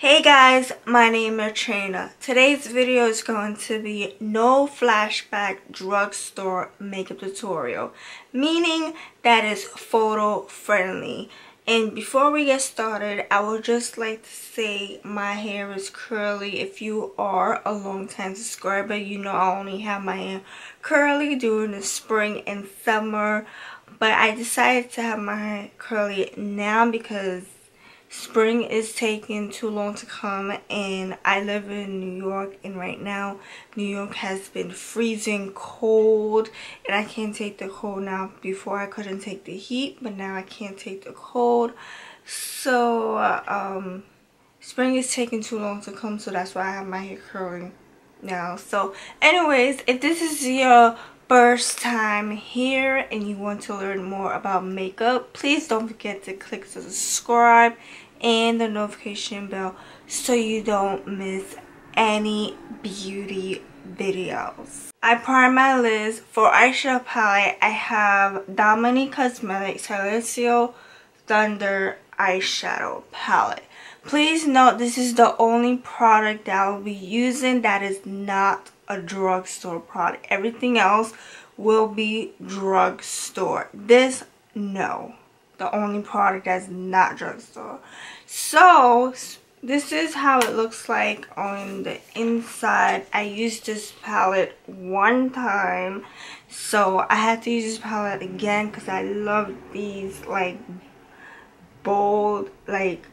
Hey guys, my name is Trina. Today's video is going to be no flashback drugstore makeup tutorial, meaning that is photo friendly. And before we get started, I would just like to say my hair is curly. If you are a long time subscriber, you know I only have my hair curly during the spring and summer. But I decided to have my hair curly now because spring is taking too long to come and I live in New York and right now New York has been freezing cold and I can't take the cold now. Before I couldn't take the heat but now I can't take the cold. So um spring is taking too long to come so that's why I have my hair curling now. So anyways if this is your first time here and you want to learn more about makeup please don't forget to click subscribe and the notification bell so you don't miss any beauty videos i prime my list for eyeshadow palette i have dominique cosmetics Celestial thunder eyeshadow palette please note this is the only product that i will be using that is not a drugstore product. Everything else will be drugstore. This, no. The only product that's not drugstore. So, this is how it looks like on the inside. I used this palette one time. So, I had to use this palette again because I love these, like, bold, like,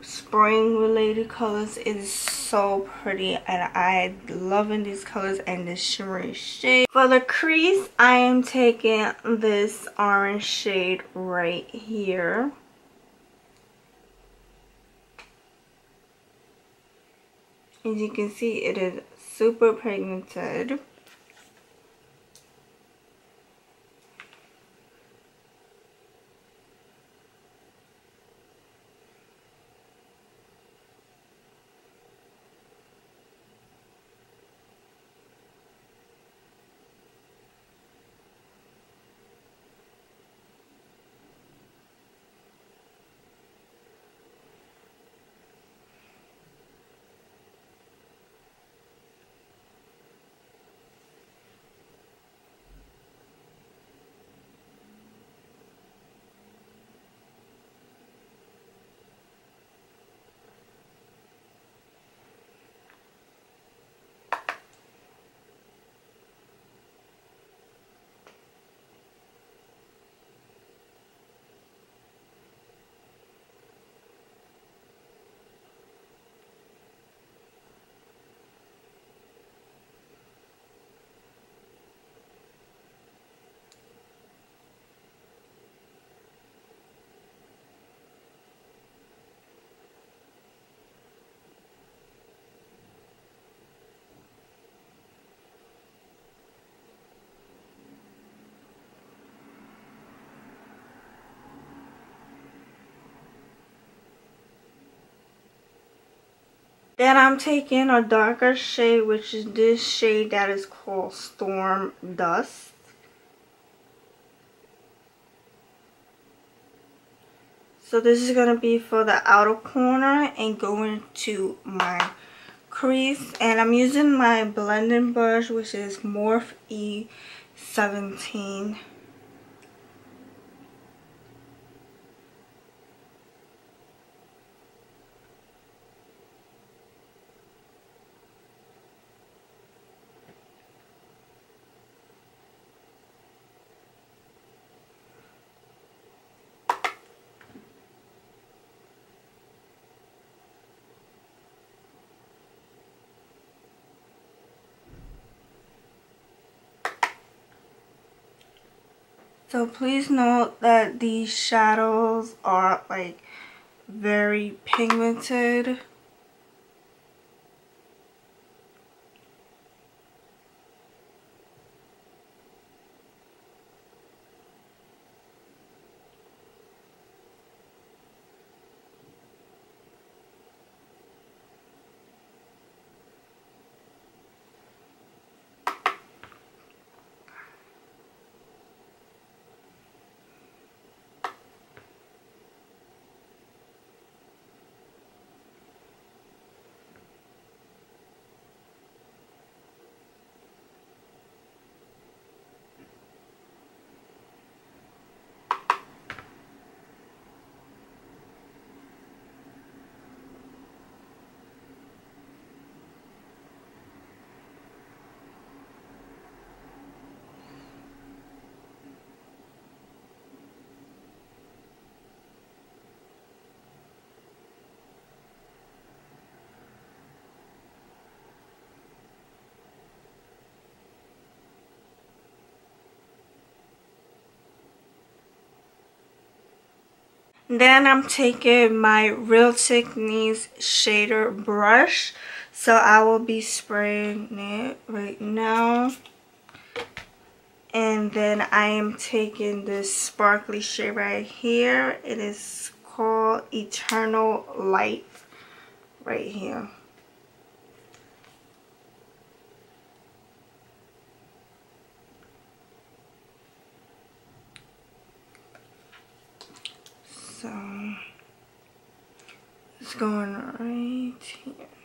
spring related colors it is so pretty and i loving these colors and this shimmery shade. For the crease i am taking this orange shade right here. As you can see it is super pigmented Then I'm taking a darker shade, which is this shade that is called Storm Dust. So this is going to be for the outer corner and going to my crease. And I'm using my blending brush, which is Morphe E17. So please note that these shadows are like very pigmented. Then I'm taking my Real Techniques shader brush. So I will be spraying it right now. And then I am taking this sparkly shade right here. It is called Eternal Light right here. So it's going right here.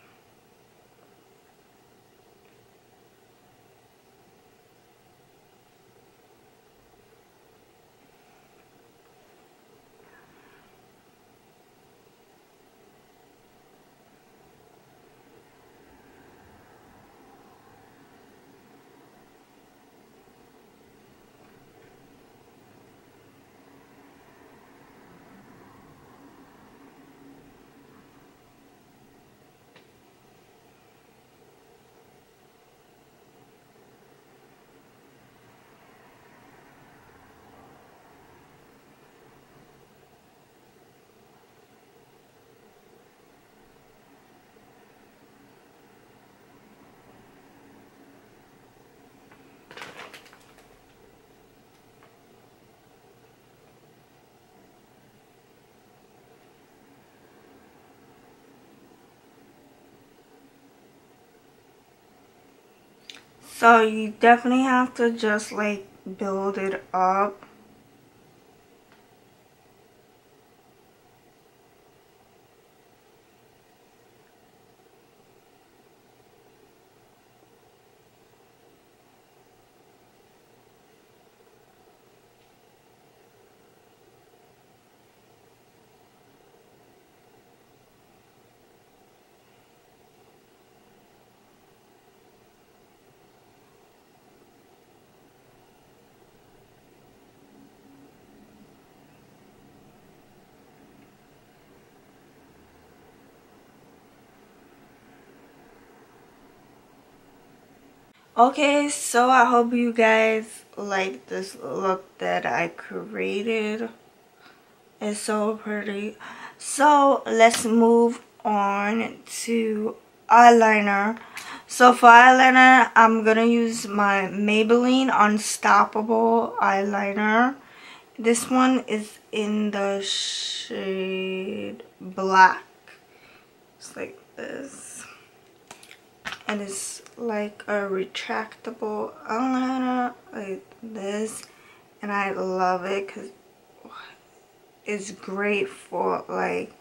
So you definitely have to just like build it up okay so i hope you guys like this look that i created. It's so pretty. So let's move on to eyeliner. So for eyeliner i'm gonna use my maybelline unstoppable eyeliner. This one is in the shade black. It's like this and it's like a retractable eyeliner. Like this and I love it because it's great for like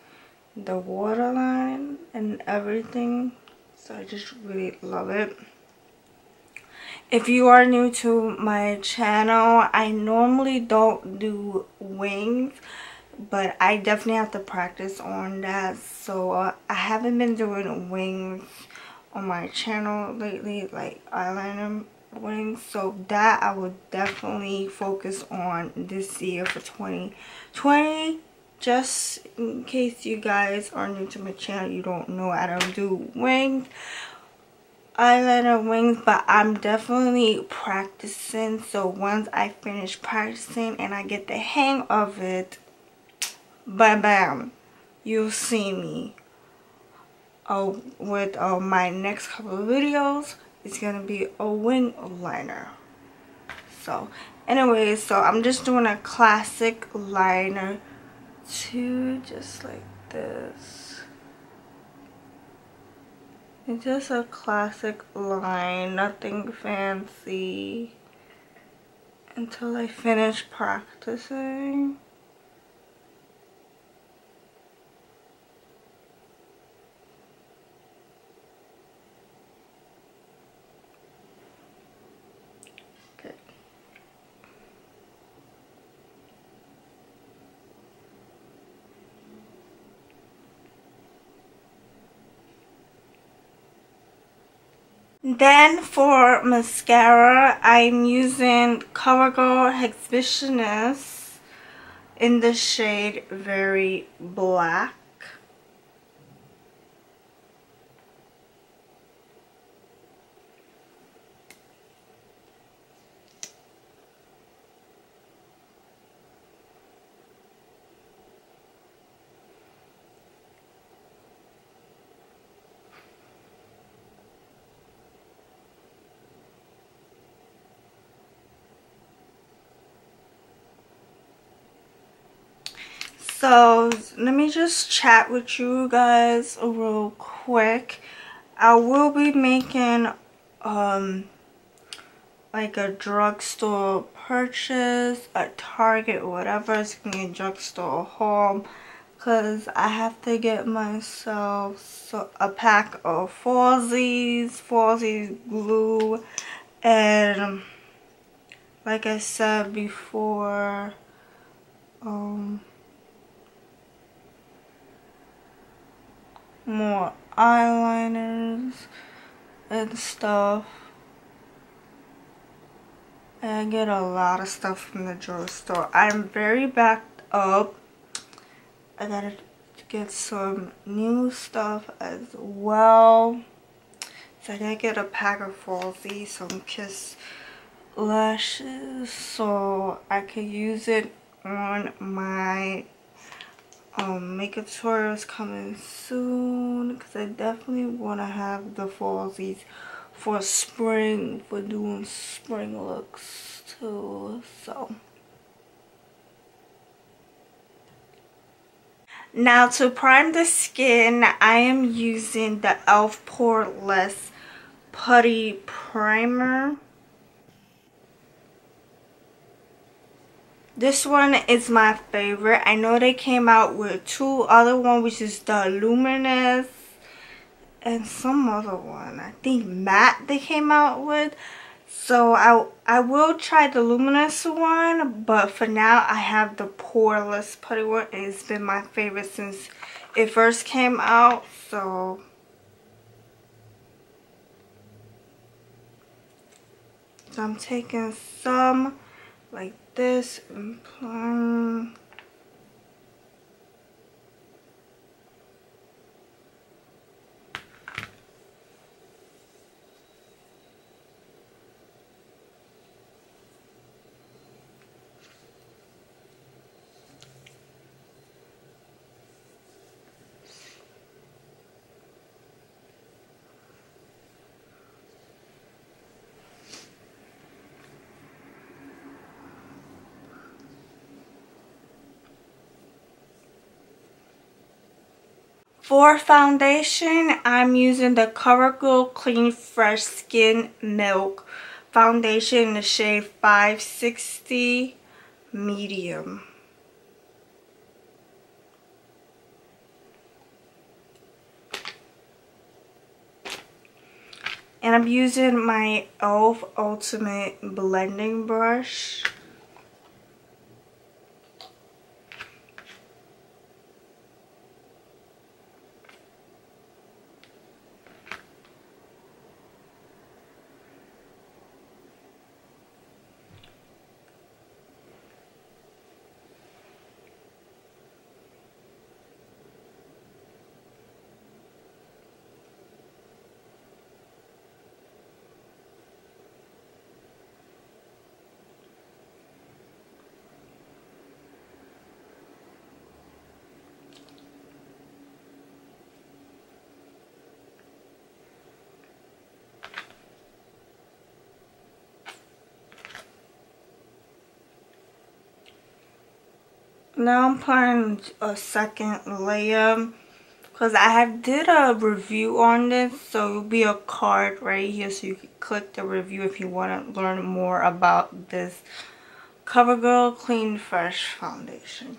the waterline and everything. So I just really love it. If you are new to my channel I normally don't do wings but I definitely have to practice on that. So uh, I haven't been doing wings on my channel lately like eyeliner wings. So that I would definitely focus on this year for 2020 just in case you guys are new to my channel you don't know I don't do wings eyeliner wings but I'm definitely practicing. So once I finish practicing and I get the hang of it bam bam you'll see me uh, with uh, my next couple of videos it's gonna be a wing liner so anyways so i'm just doing a classic liner too just like this. It's just a classic line nothing fancy until i finish practicing Then for mascara, I'm using CoverGirl Exhibitionist in the shade Very Black. So let me just chat with you guys real quick. I will be making um like a drugstore purchase, a Target, whatever. It's gonna be a drugstore haul because I have to get myself so, a pack of Falsies, Falsies glue, and like I said before, um, more eyeliners and stuff. I get a lot of stuff from the drugstore. I'm very backed up I gotta get some new stuff as well. So I gotta get a pack of Falsies, some Kiss lashes so I can use it on my um, makeup tutorials coming soon because I definitely want to have the Falsies for spring, for doing spring looks too. So Now to prime the skin, I am using the e.l.f. Poreless Putty Primer. This one is my favorite. I know they came out with two other one which is the Luminous and some other one. I think matte they came out with. So I, I will try the luminous one, but for now I have the poreless putty one. It's been my favorite since it first came out. So So I'm taking some like this and For foundation, I'm using the CoverGirl Clean Fresh Skin Milk foundation in the shade 560 Medium. And I'm using my e.l.f. Ultimate Blending Brush. Now I'm applying a second layer because I have did a review on this so it'll be a card right here so you can click the review if you want to learn more about this CoverGirl Clean Fresh Foundation.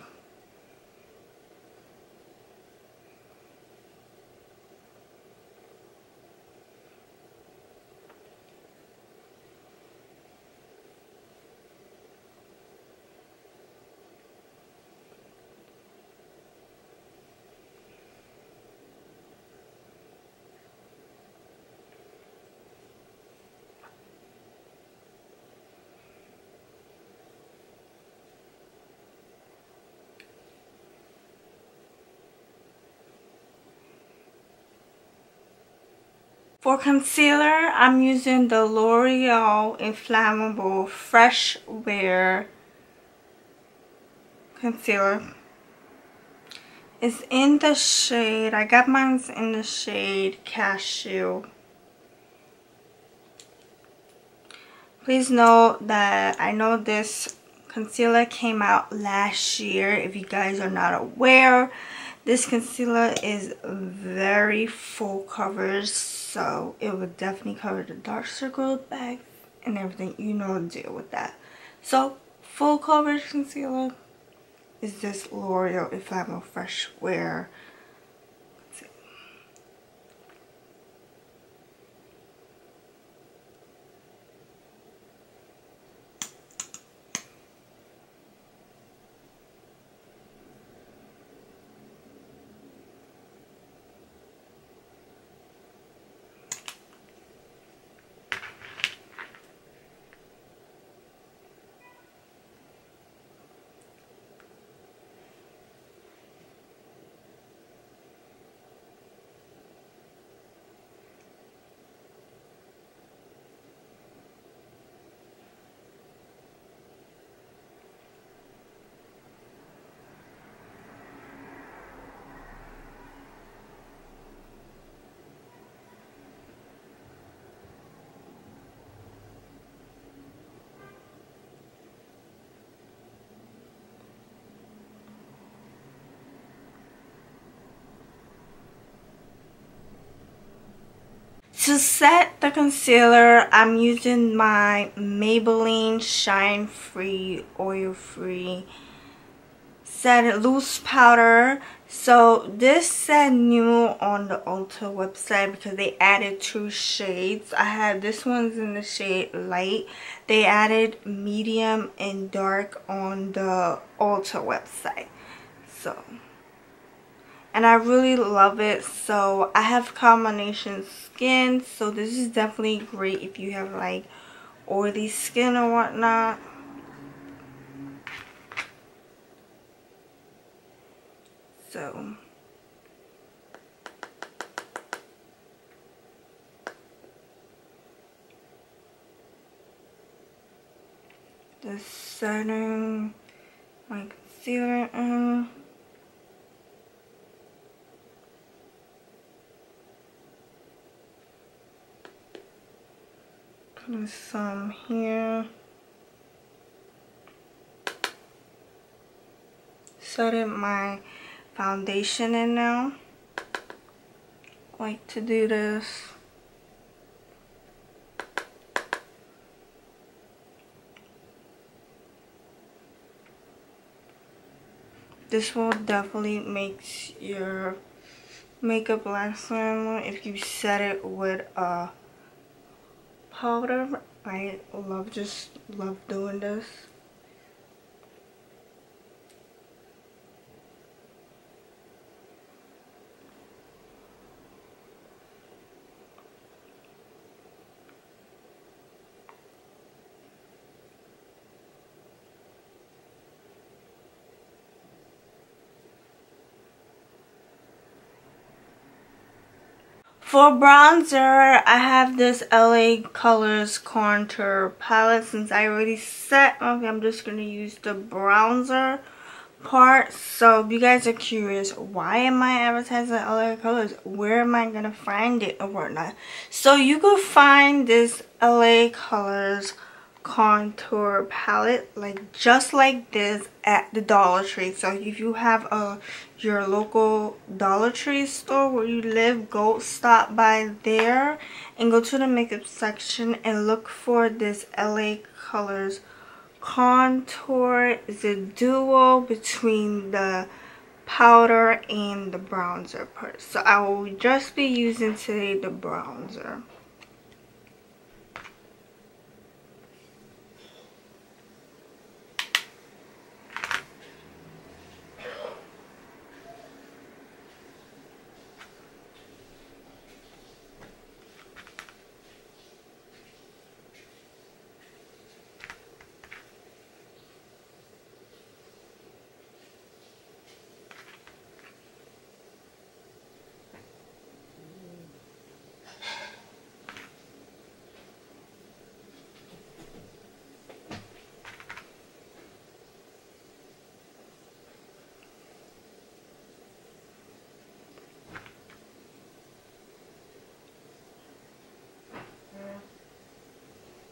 For concealer, I'm using the L'Oreal Infallible Fresh Wear Concealer. It's in the shade, I got mine in the shade Cashew. Please note that I know this concealer came out last year. If you guys are not aware, this concealer is very full coverage. So it will definitely cover the dark circles, bags, and everything. You know to deal with that. So full coverage concealer is this L'Oreal a Fresh Wear To set the concealer, I'm using my Maybelline Shine Free Oil Free Set Loose Powder. So this said new on the Ulta website because they added two shades. I have this one's in the shade light. They added medium and dark on the Ulta website. So and I really love it. So I have combination skin. So this is definitely great if you have like oily skin or whatnot. So. The setting my concealer on Some here. Setting my foundation in now. like to do this. This will definitely make your makeup last longer if you set it with a powder. I love just love doing this. For bronzer, I have this LA Colors Contour Palette. Since I already set, okay, I'm just going to use the bronzer part. So if you guys are curious, why am I advertising LA Colors? Where am I going to find it or whatnot? So you could find this LA Colors contour palette like just like this at the Dollar Tree. So if you have a your local Dollar Tree store where you live, go stop by there and go to the makeup section and look for this LA Colors contour. It's a duo between the powder and the bronzer part. So I will just be using today the bronzer.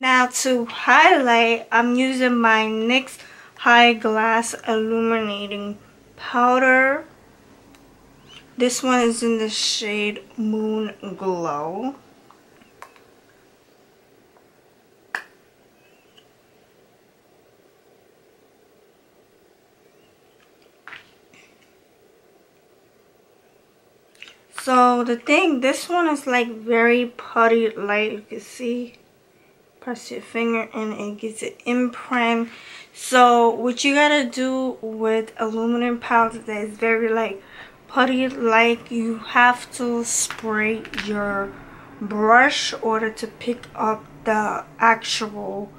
Now to highlight, I'm using my NYX High Glass Illuminating Powder. This one is in the shade Moon Glow. So the thing, this one is like very putty light. You can see, press your finger and it gets an imprint. So what you gotta do with aluminum powder that is very like putty like you have to spray your brush order to pick up the actual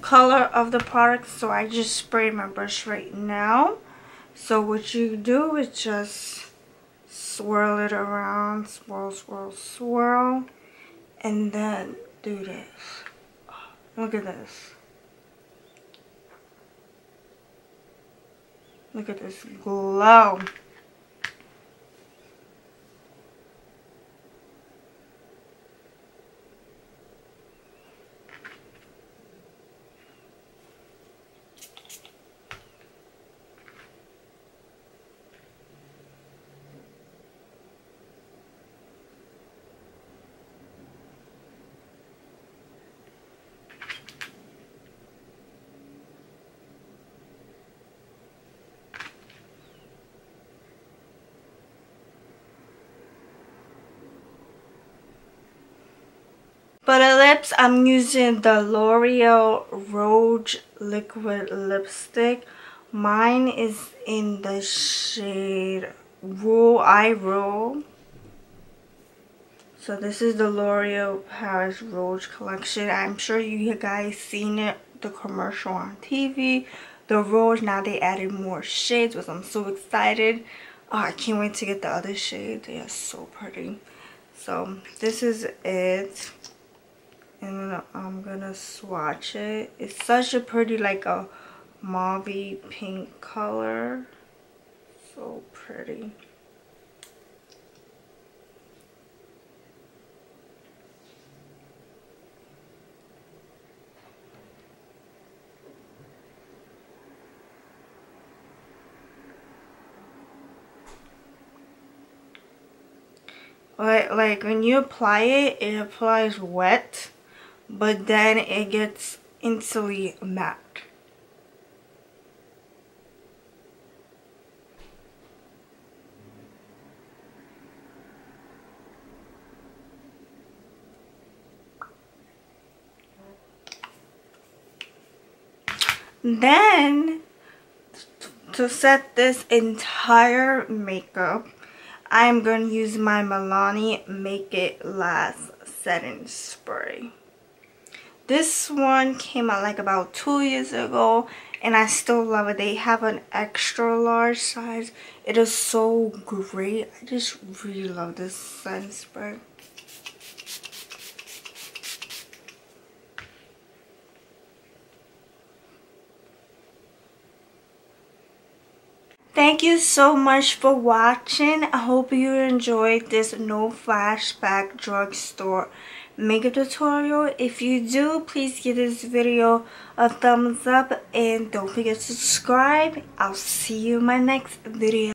color of the product. So I just sprayed my brush right now. So what you do is just swirl it around, swirl, swirl, swirl, and then do this. Look at this. Look at this glow. For the lips, I'm using the L'Oreal Rouge Liquid Lipstick. Mine is in the shade Rule I Rule. So this is the L'Oreal Paris Rouge collection. I'm sure you guys seen it, the commercial on TV. The Rouge, now they added more shades, which I'm so excited. Oh, I can't wait to get the other shades. They are so pretty. So this is it and I'm gonna swatch it. It's such a pretty like a mauve pink color. So pretty. Like, like when you apply it, it applies wet but then it gets instantly matte. Then, to set this entire makeup, I'm going to use my Milani Make It Last Setting Spray. This one came out like about two years ago and I still love it. They have an extra large size. It is so great. I just really love this sun spray. Thank you so much for watching. I hope you enjoyed this no flashback drugstore makeup tutorial. If you do, please give this video a thumbs up and don't forget to subscribe. I'll see you in my next video.